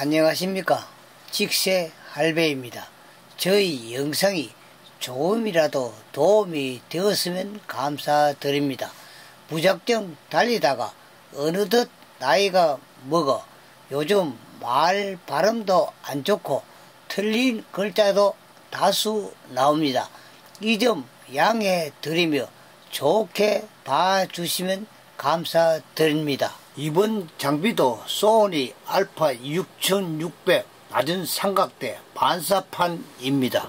안녕하십니까? 직세 할배입니다. 저희 영상이 조금이라도 도움이 되었으면 감사드립니다. 무작정 달리다가 어느덧 나이가 먹어 요즘 말 발음도 안 좋고 틀린 글자도 다수 나옵니다. 이 점 양해 드리며 좋게 봐주시면 감사드립니다 이번 장비도 소니 알파 6600 낮은 삼각대 반사판입니다.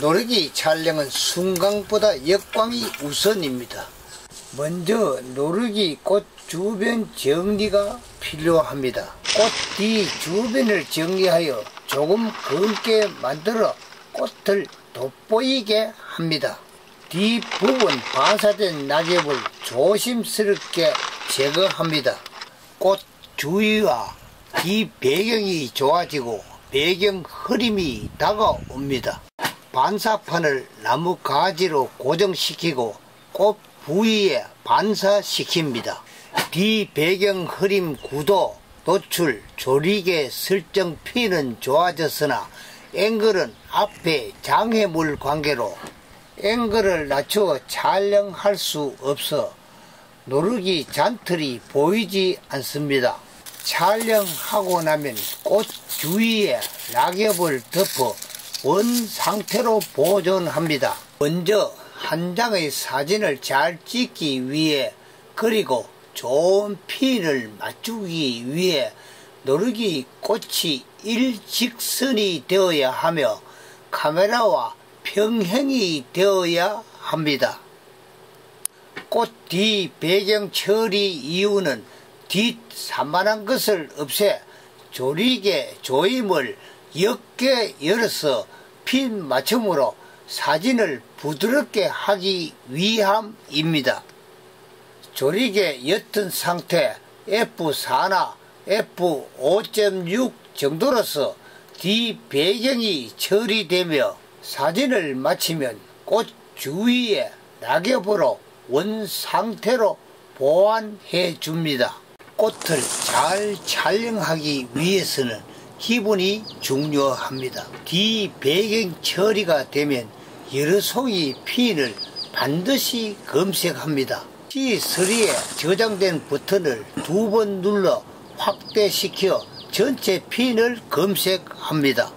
노르기 촬영은 순강보다 역광이 우선입니다. 먼저 노르기 꽃 주변 정리가 필요합니다. 꽃 뒤 주변을 정리하여 조금 검게 만들어 꽃을 돋보이게 합니다. 뒷부분 반사된 낙엽을 조심스럽게 제거합니다. 꽃 주위와 이 배경이 좋아지고 배경 흐림이 다가옵니다. 반사판을 나무 가지로 고정시키고 꽃 부위에 반사시킵니다. 뒤 배경 흐림 구도, 노출, 조리개 설정 피는 좋아졌으나 앵글은 앞에 장애물 관계로 앵글을 낮추어 촬영할 수 없어 노르기 잔틀이 보이지 않습니다. 촬영하고 나면 꽃 주위에 낙엽을 덮어 원 상태로 보존합니다. 먼저 한 장의 사진을 잘 찍기 위해 그리고 좋은 핀을 맞추기 위해 노르기 꽃이 일직선이 되어야 하며 카메라와 평행이 되어야 합니다. 꽃 뒤 배경 처리 이유는 뒷 산만한 것을 없애 조리개 조임을 옅게 열어서 핀 맞춤으로 사진을 부드럽게 하기 위함입니다. 조리개 옅은 상태 F4나 F5.6 정도로서 뒤 배경이 처리되며 사진을 마치면 꽃 주위에 낙엽으로 원 상태로 보완해 줍니다. 꽃을 잘 촬영하기 위해서는 기분이 중요합니다. 뒤 배경 처리가 되면 여러 송이 핀을 반드시 검색합니다. C3에 저장된 버튼을 두 번 눌러 확대시켜 전체 핀을 검색합니다.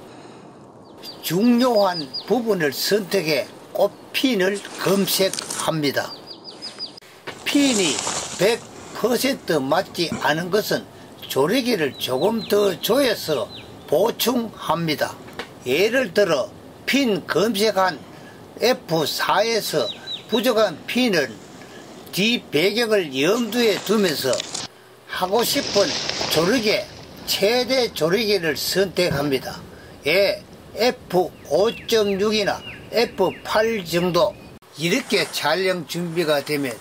중요한 부분을 선택해 꽃핀을 검색합니다. 핀이 100% 맞지 않은 것은 조리기를 조금 더 조여서 보충합니다. 예를 들어 핀 검색한 F4에서 부족한 핀은 뒤 배경을 염두에 두면서 하고 싶은 조리개 최대 조리개를 선택합니다. 예, F5.6이나 F8 정도 이렇게 촬영 준비가 되면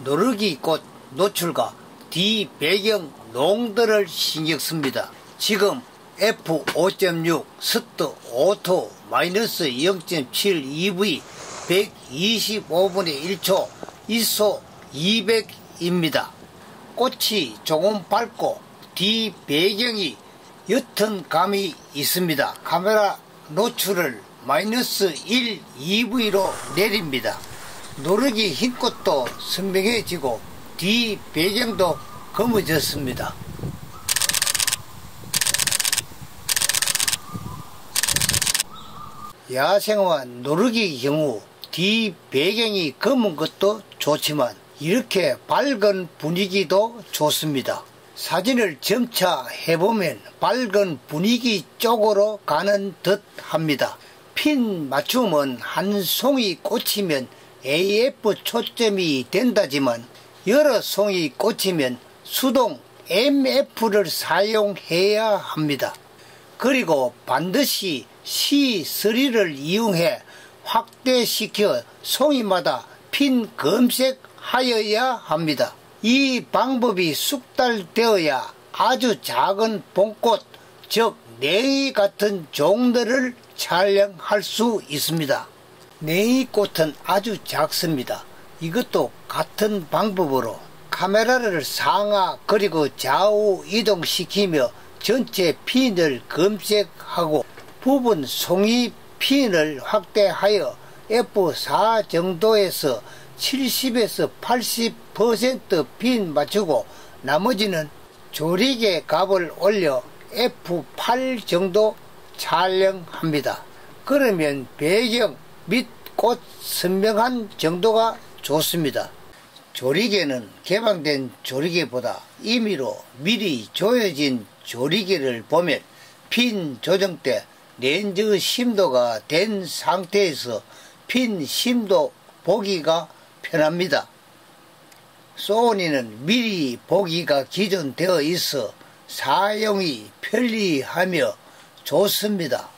노르기 꽃 노출과 뒤 배경 농도를 신경 씁니다. 지금 F5.6 스트 auto 마이너스 0.7 EV 125분의 1초 ISO 200입니다. 꽃이 조금 밝고 뒤 배경이 옅은 감이 있습니다. 카메라 노출을 마이너스 1 EV로 내립니다. 노르기 흰꽃도 선명해지고 뒤 배경도 검어졌습니다. 야생화 노르기 경우 뒤 배경이 검은 것도 좋지만 이렇게 밝은 분위기도 좋습니다. 사진을 점차 해보면 밝은 분위기 쪽으로 가는 듯 합니다. 핀 맞춤은 한 송이 꽂히면 AF 초점이 된다지만 여러 송이 꽂히면 수동 MF를 사용해야 합니다. 그리고 반드시 C3를 이용해 확대시켜 송이마다 핀 검색하여야 합니다. 이 방법이 숙달되어야 아주 작은 봄꽃, 즉 냉이 같은 종들을 촬영할 수 있습니다. 냉이꽃은 아주 작습니다. 이것도 같은 방법으로 카메라를 상하 그리고 좌우 이동시키며 전체 핀을 검색하고 부분 송이 핀을 확대하여 F4 정도에서 70에서 80%핀 맞추고 나머지는 조리개 값을 올려 F8 정도 촬영합니다. 그러면 배경 및 꽃 선명한 정도가 좋습니다. 조리개는 개방된 조리개보다 임의로 미리 조여진 조리개를 보면 핀 조정 때 렌즈 심도가 된 상태에서 핀 심도 보기가 편합니다. 소니는 미리 보기가 기존되어 있어 사용이 편리하며 좋습니다.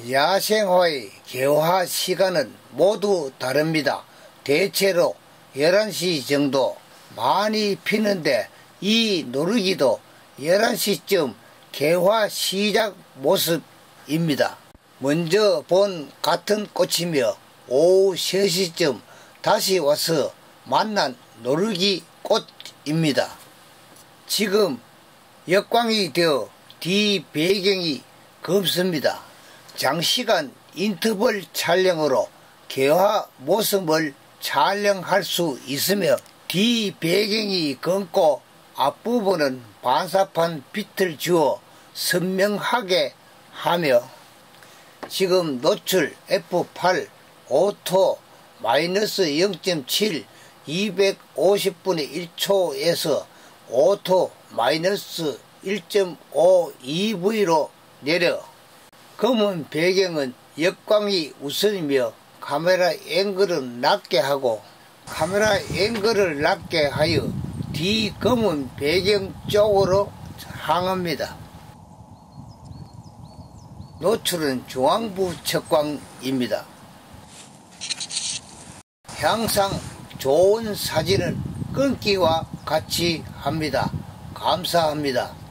야생화의 개화 시간은 모두 다릅니다. 대체로 11시 정도 많이 피는데 이 노르기도 11시쯤 개화 시작 모습입니다. 먼저 본 같은 꽃이며 오후 3시쯤 다시 와서 만난 노르기 꽃입니다. 지금 역광이 되어 뒤 배경이 검습니다. 장시간 인터벌 촬영으로 개화 모습을 촬영할 수 있으며 뒤 배경이 검고 앞부분은 반사판 빛을 주어 선명하게 하며 지금 노출 F8 auto 마이너스 0.7 250분의 1초에서 auto 마이너스 1.5 EV로 내려 검은 배경은 역광이 우선이며 카메라 앵글은 낮게 하고 카메라 앵글을 낮게 하여 뒤 검은 배경 쪽으로 향합니다. 노출은 중앙부 측광입니다. 항상 좋은 사진은 끊기와 같이 합니다. 감사합니다.